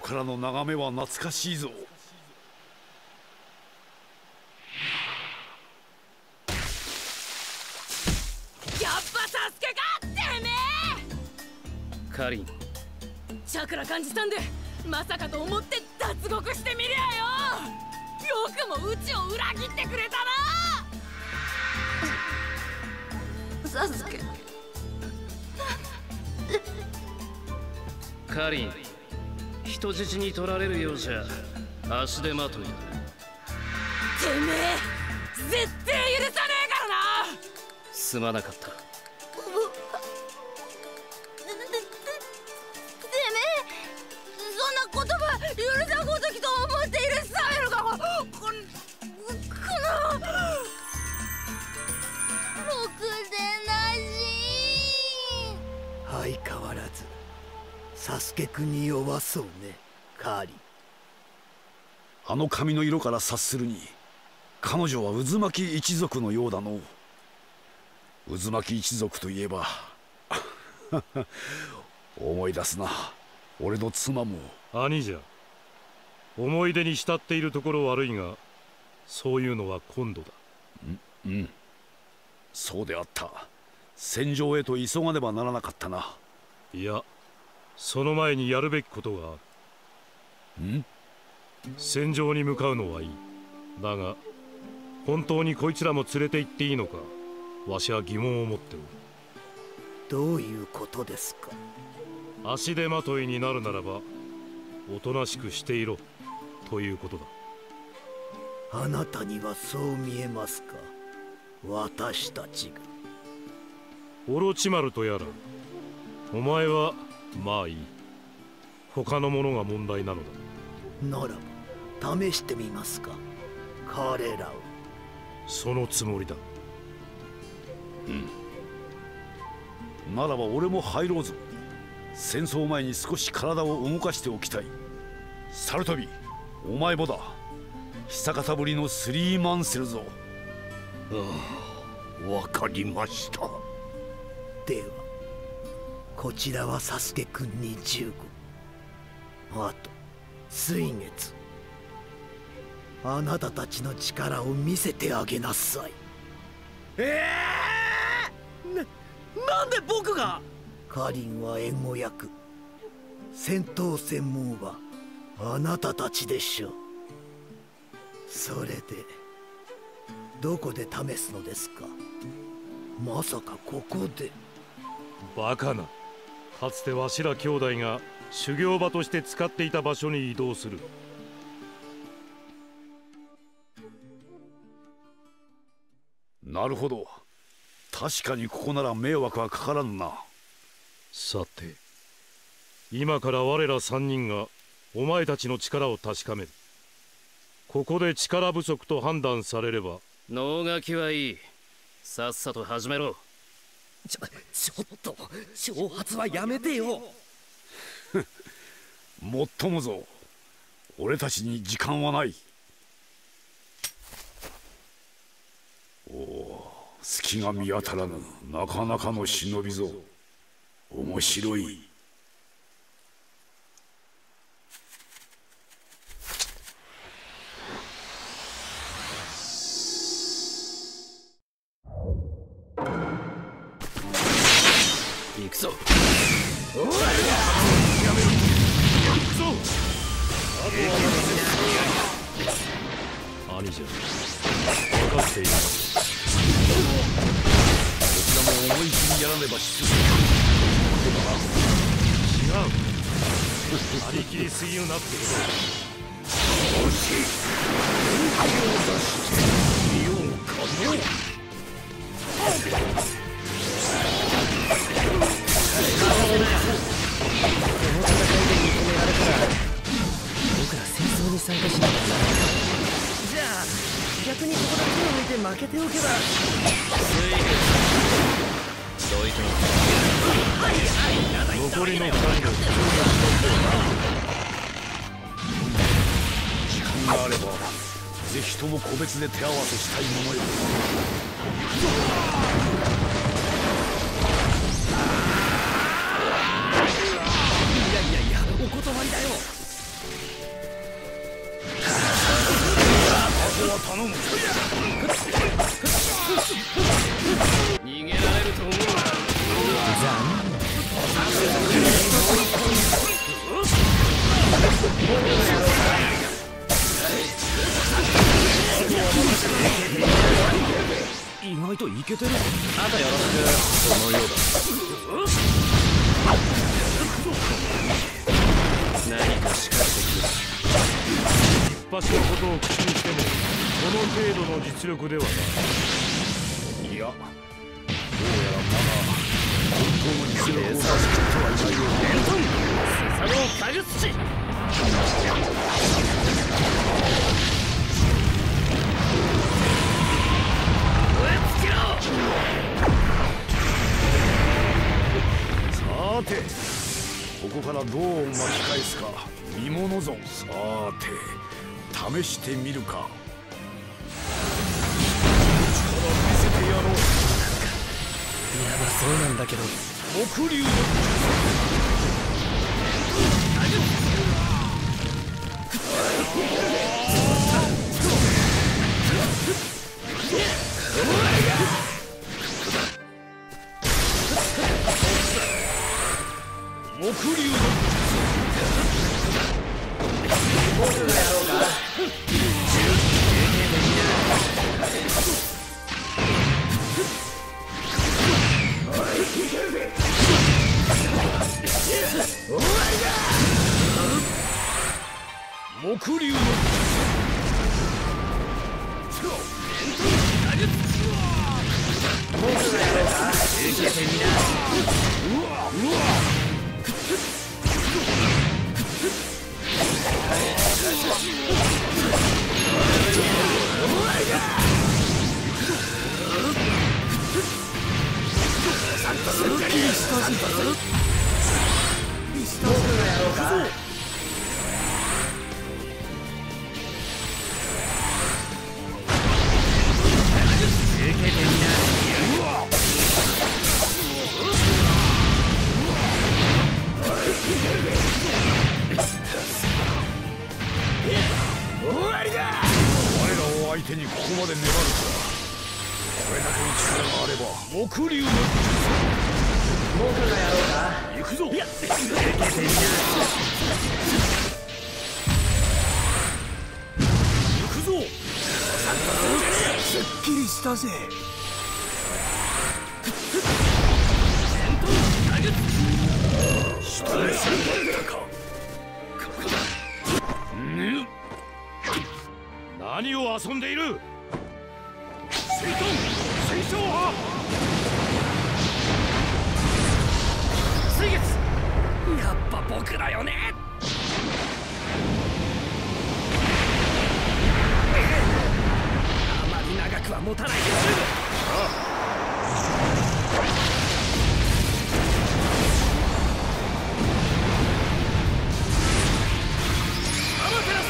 こからの眺めは懐かしいぞ。やっぱサスケかてめえ！カリン。チャクラ感じたんでまさかと思って脱獄してみりゃよ！よくもうちを裏切ってくれたな！サスケ。カリン人質に取られるようじゃ足手まといだ。てめえ絶対許さねえからな！すまなかったサスケくんに弱そうねカーリあの髪の色から察するに彼女は渦巻き一族のようだの渦巻き一族といえば 思い出すな。俺の妻も。兄じゃ。思い出に浸っているところ悪いがそういうのは今度だ。うんうん。そうであった。戦場へと急がねばならなかったな。いやその前にやるべきことがある。ん？戦場に向かうのはいい。だが本当にこいつらも連れて行っていいのかわしは疑問を持っておる。どういうことですか？足手まといになるならばおとなしくしていろということだ。あなたにはそう見えますか？私たちが。オロチマルとやらお前はまあいい。他のものが問題なのだ。ならば試してみますか。彼らを。そのつもりだ。うん。ならば俺も入ろうぞ。戦争前に少し体を動かしておきたい。サルトビお前もだ。久方ぶりのスリーマンセルぞ。ああわかりました。ではこちらはサスケくんに15あと水月。あなたたちの力を見せてあげなさい。ええー、ななんで僕が？カリンは援護役。戦闘専門はあなたたちでしょう。それでどこで試すのですか？まさかここで。バカなかつてわしら兄弟が修行場として使っていた場所に移動する。なるほど。確かにここなら迷惑はかからんな。さて今から我ら三人がお前たちの力を確かめる。ここで力不足と判断されれば。能書きはいい。さっさと始めろちょちょっと挑発はやめてよ。もっともぞ。俺たちに時間はない。おお隙が見当たらぬなかなかの忍びぞ。面白い。じゃ分かっているこちらも思い切りやらねば失礼違う張り切りすぎるなってこともし本気を出してみよ。うかのこの戦いで認められたら僕ら戦争に参加しなきゃならない。逆にここで手を抜いて負けておけば。水月どいて残りの2人の時間があればぜひとも個別で手合わせしたいものよいやいやいやお断りだよは頼む逃げられると思う。意外といけてる。あとよろしく。のようだ。何か仕掛けてくる一発のことを口にしてもこの程度の実力ではない。いやどうやらまだ本当の実力を出し。切ってはいないようだ佐野加術師燃え尽きろさてここからどう巻き返すか。見ものぞさて。試してみるか。力見せてやろうそうなんだけど。木竜の木竜の木竜の我 れば木竜の僕がやろうか行くぞ。いや行くぞ。すっきりしたぜ失礼するだったかん何を遊んでいる水遁水晶派僕だよね。持たないで十分アマテラ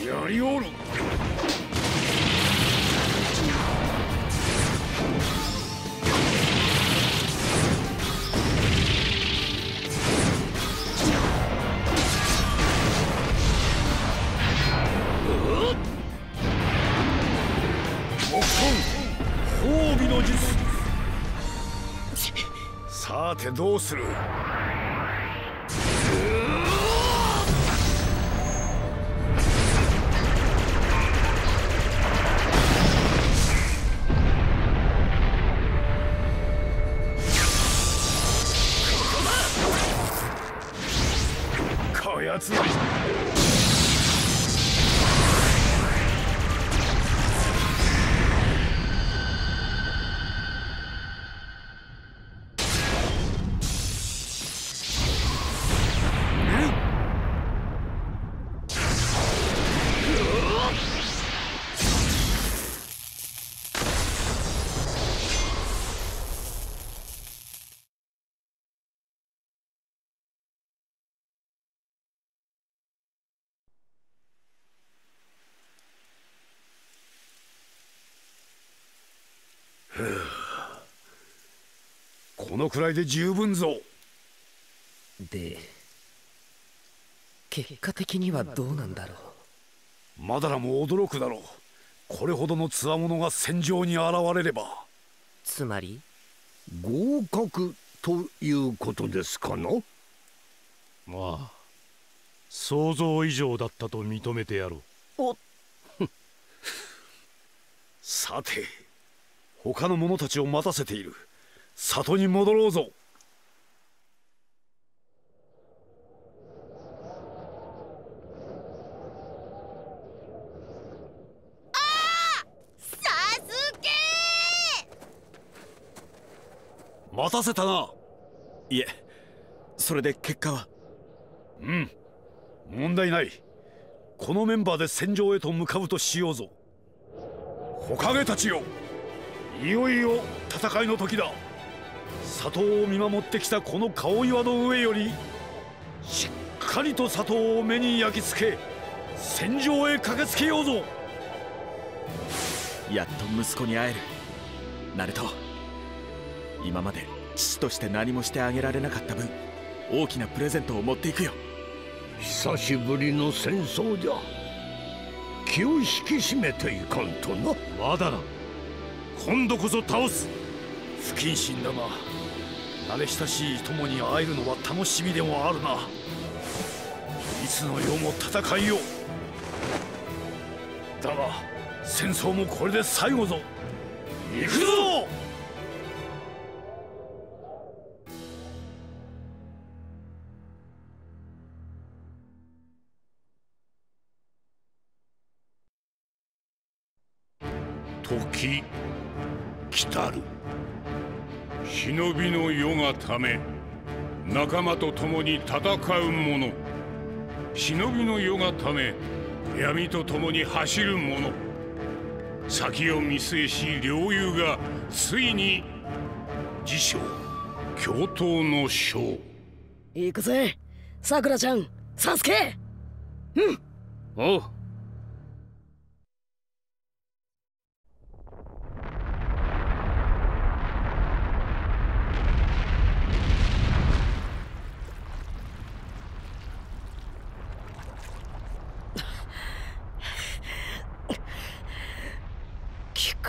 スやりおるどうする？このくらいで十分ぞ。で結果的にはどうなんだろう？マダラも驚くだろう。これほどの強者が戦場に現れれば。つまり？合格ということですかな？まあ想像以上だったと認めてやろう。おさて他の者たちを待たせている里に戻ろうぞ。待たせたな。いえそれで結果は？うん問題ない。このメンバーで戦場へと向かうとしようぞ。火影たちよ。いよいよ戦いの時だ里を見守ってきたこの顔岩の上よりしっかりと里を目に焼き付け戦場へ駆けつけようぞ。やっと息子に会える。ナルト今まで父として何もしてあげられなかった分大きなプレゼントを持っていくよ。久しぶりの戦争じゃ。気を引き締めていかんとな。まだな今度こそ倒す不謹慎だが慣れ親しい友に会えるのは楽しみでもあるな。いつの世も戦いよだが戦争もこれで最後ぞ。行くぞ！忍びの世がため仲間と共に戦う者。忍びの世がため闇と共に走る者。先を見据えし領有がついに自称共闘の将。行くぜ。さくらちゃんサスケおう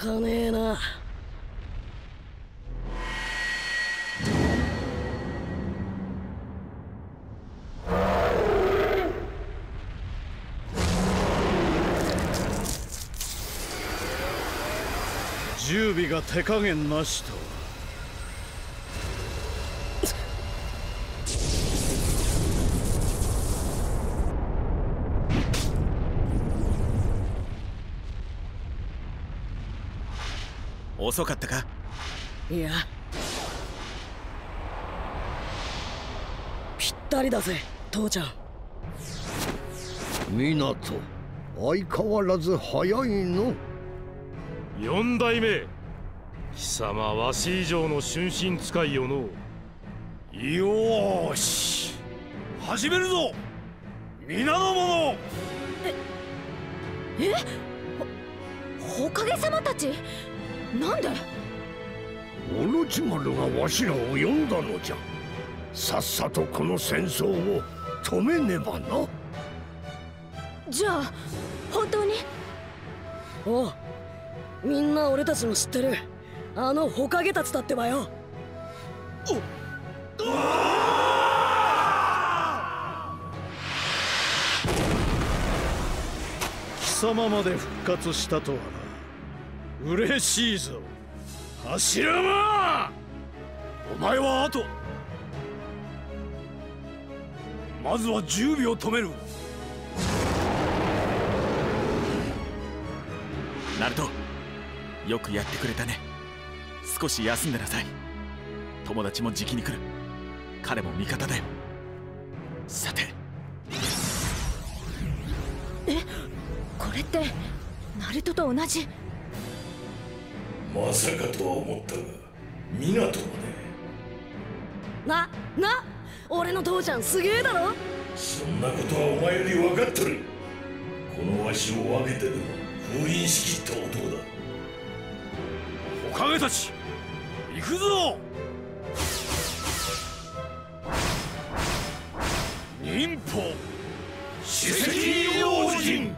かねえな。準備が手加減なしと。遅かったか？いや。ぴったりだぜ父ちゃん。港相変わらず早いの。四代目。貴様わし以上の春心使いよの。よーし。始めるぞ。皆の者。えほ火影様たち？なんで？オロチマルがわしらを呼んだのじゃ。さっさとこの戦争を止めねばな。じゃあ本当に？おうみんな俺たちも知ってる。あの火影たちだってばよ。貴様まで復活したとはな嬉しいぞ。柱間お前は後。まずは10秒止める。ナルトよくやってくれたね。少し休んでなさい。友達もじきに来る。彼も味方だよ。さて。これってナルトと同じ？まさかとは思ったが港まで。なな俺の父ちゃんすげえだろ？そんなことはお前より分かっとる。このわしを分けてでも封印しきった男だ。火影たち行くぞ！忍法史跡用心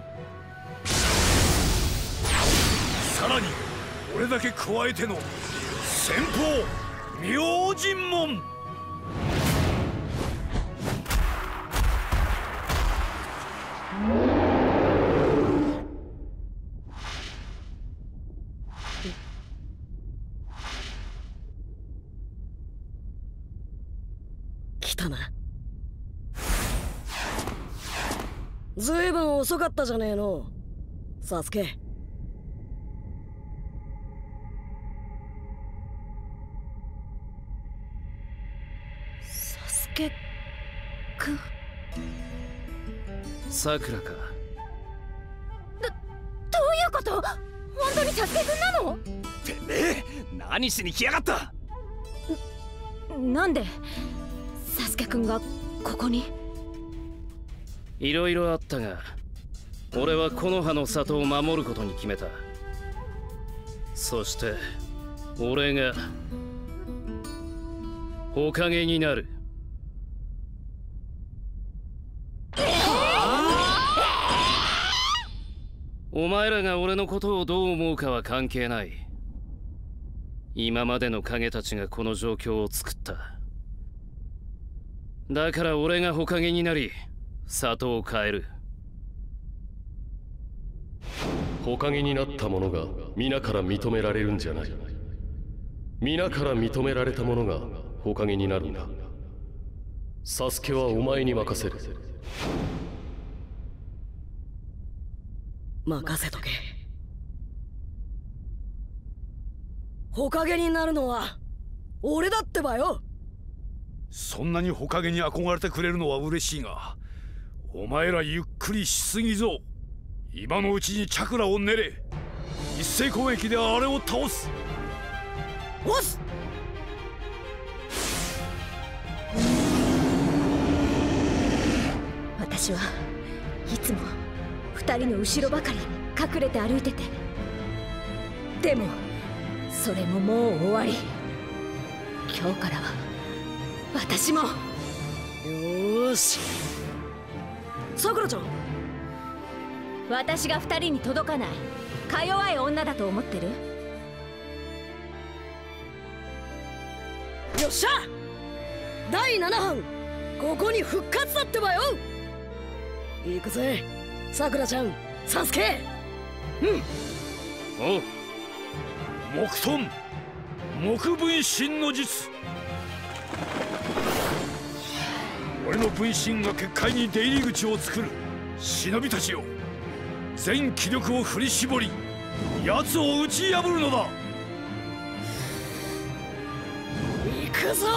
これだけ加えての先方明神門。来たな。ずいぶん遅かったじゃねえの。サスケ。く。んさくらか。どういうこと？本当にサスケくんなの？てめえ何しに来やがった？なんで？サスケくんがここに？いろいろあったが俺は木の葉の里を守ることに決めた。そして俺が火影になるお前らが俺のことをどう思うかは関係ない。今までの影たちがこの状況を作った。だから俺が火影になり里を変える。火影になった者が皆から認められるんじゃない。皆から認められた者が火影になるんだ。サスケはお前に任せる。任せとけ。火影になるのは俺だってばよ。そんなに火影に憧れてくれるのは嬉しいがお前らゆっくりしすぎぞ。今のうちにチャクラを練れ。一斉攻撃であれを倒す。押す！私はいつも二人の後ろばかり隠れて歩いてて。でもそれももう終わり。今日からは私も。よーし。さくらちゃん。私が二人に届かない。か弱い女だと思ってる？よっしゃ。第7班。ここに復活だってばよ。行くぜさくらちゃんサスケ。おう木遁木分身の術。俺の分身が結界に出入り口を作る。忍びたちよ。全気力を振り絞り奴を打ち破るのだ。行くぞ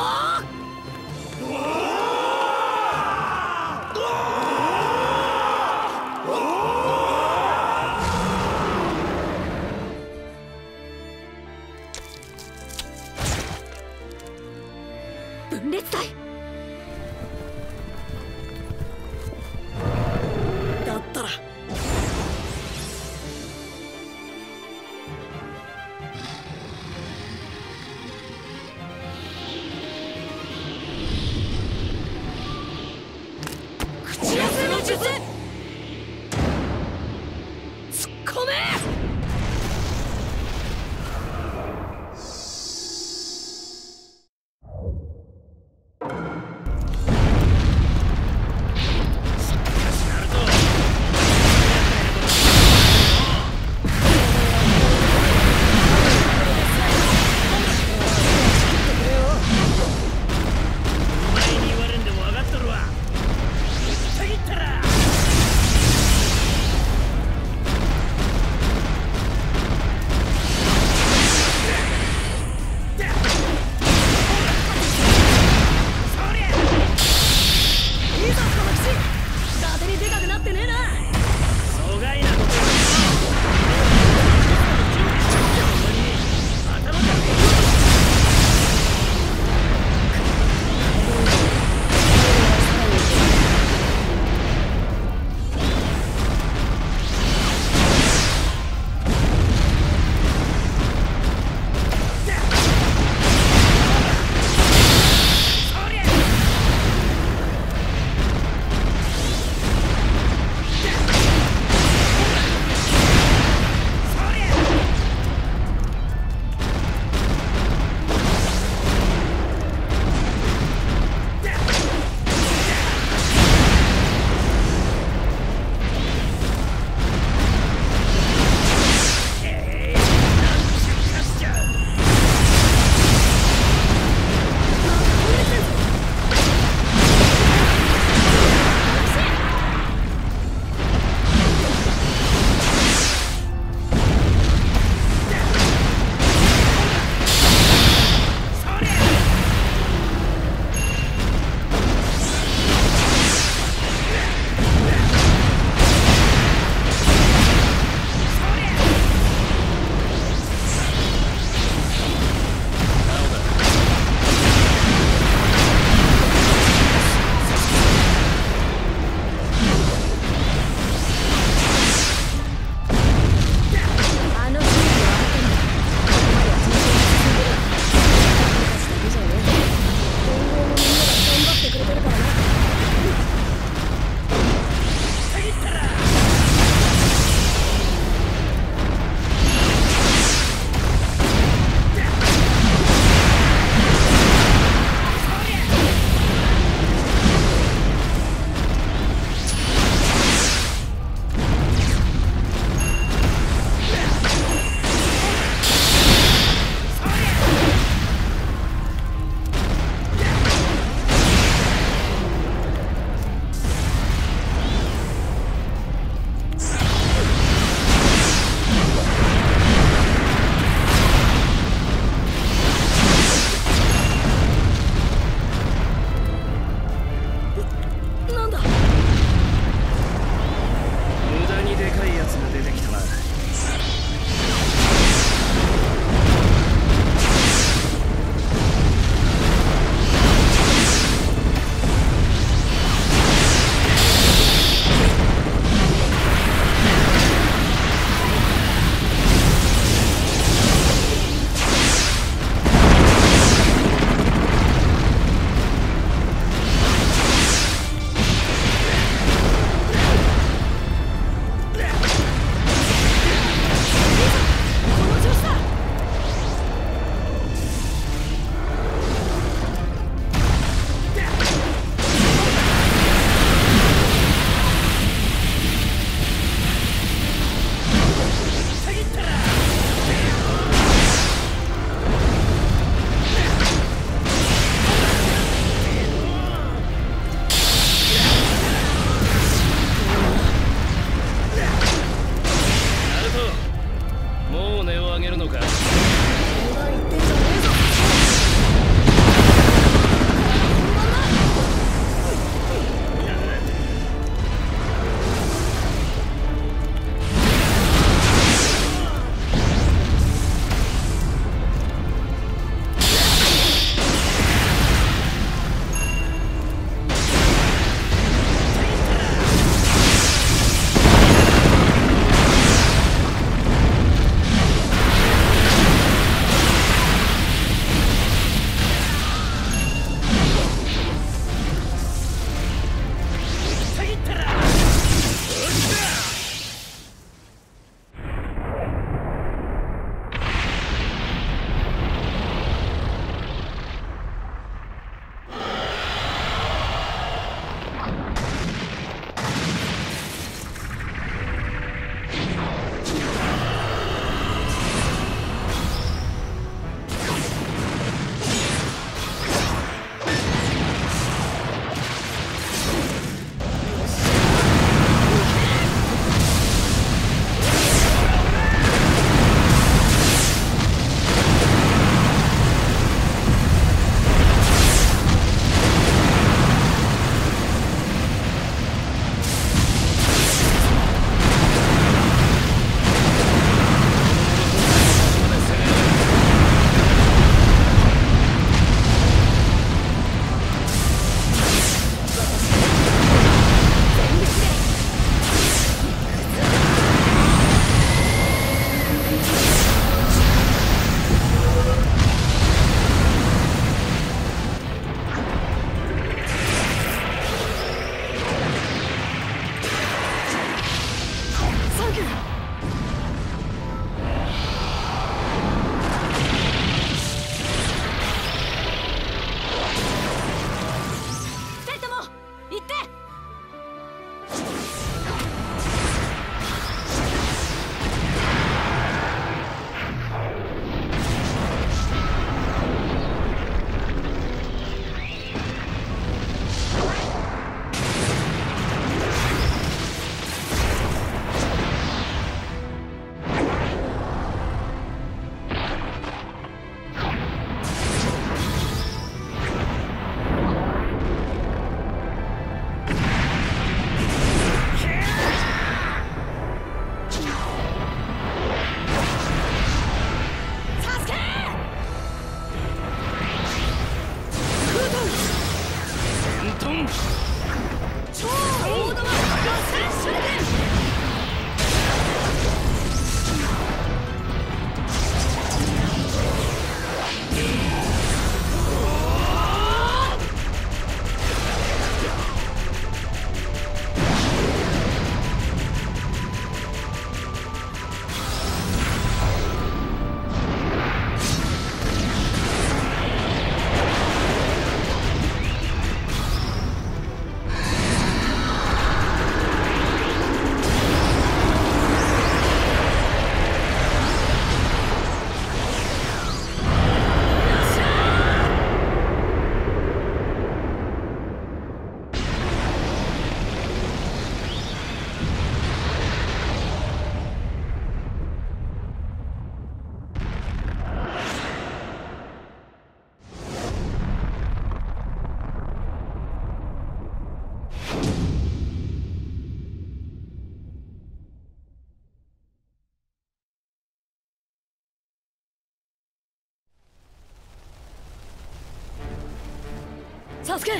サスケ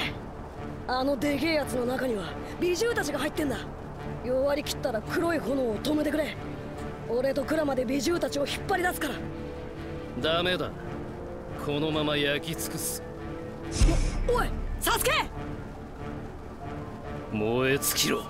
あのでげえやつの中には美獣たちが入ってんだ。弱り切ったら黒い炎を止めてくれ。俺と鞍馬で美獣たちを引っ張り出すから。ダメだ。このまま焼き尽くす。おいサスケ燃え尽きろ